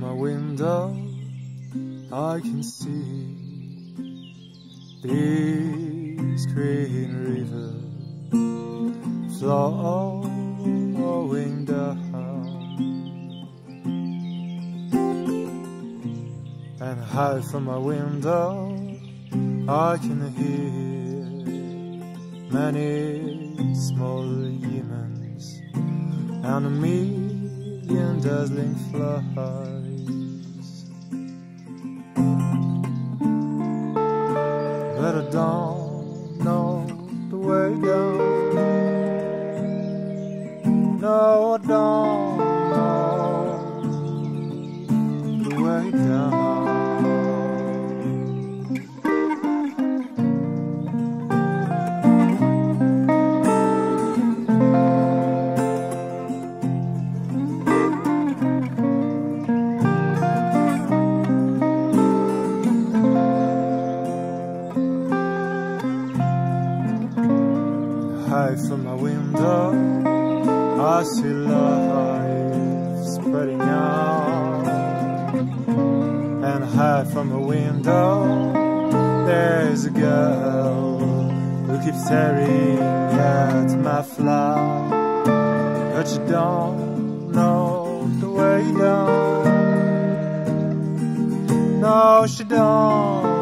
my window, I can see this green river flowing down. And high from my window, I can hear many small humans and a million dazzling flies. But I don't know the way down. No, I don't know the way down. From my window, I see life spreading out. And high from the window, there's a girl who keeps staring at my flower. But you don't know the way down. No, she don't.